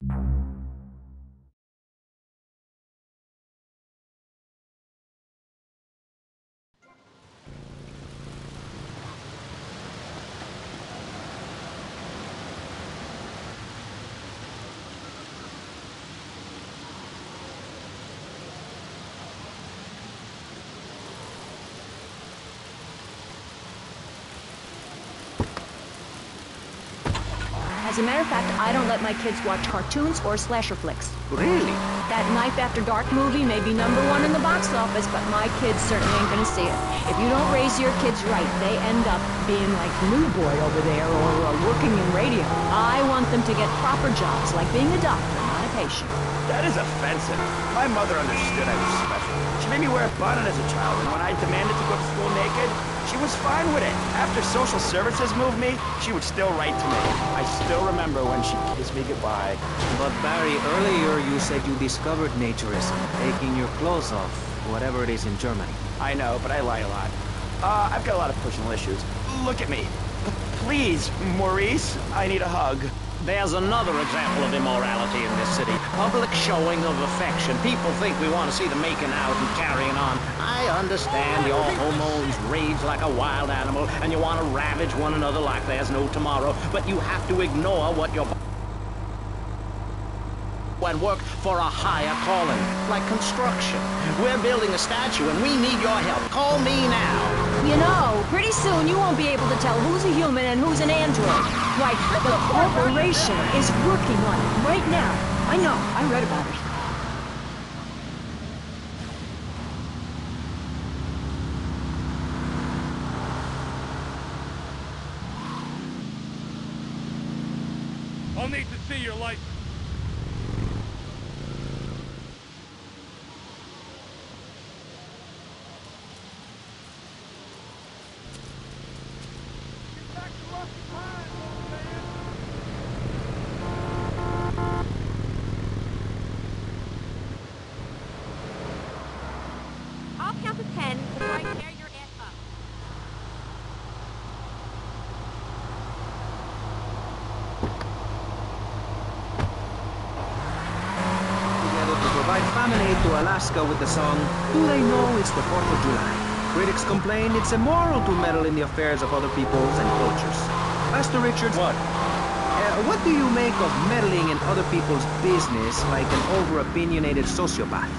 you As a matter of fact, I don't let my kids watch cartoons or slasher flicks. Really? That Knife After Dark movie may be number one in the box office, but my kids certainly ain't gonna see it. If you don't raise your kids right, they end up being like New Boy over there or uh, working in radio. I want them to get proper jobs, like being a doctor, not a patient. That is offensive. My mother understood I was special. She made me wear a bonnet as a child, and when I demanded to go to school naked, she was fine with it. After social services moved me, she would still write to me. I still remember when she kissed me goodbye. But Barry, earlier you said you discovered naturism, taking your clothes off, whatever it is in Germany. I know, but I lie a lot. Uh, I've got a lot of personal issues. Look at me. P- Please, Maurice, I need a hug. There's another example of immorality in this city. Public showing of affection. People think we want to see them making out and carrying on. Understand your hormones rage like a wild animal, and you want to ravage one another like there's no tomorrow, but you have to ignore what your and work for a higher calling, like construction. We're building a statue and we need your help. Call me now. You know, pretty soon you won't be able to tell who's a human and who's an android. Right, the corporation is working on it right now. I know, I read about it. I'll need to see your license. Get back to Rusty Pines, old man. I'll count to ten before I tear your ass up. Together to to Alaska with the song, Do They Know It's the 4th of July? Critics complain it's immoral to meddle in the affairs of other peoples and cultures. Master Richards, What? Uh, what do you make of meddling in other people's business like an over-opinionated sociopath?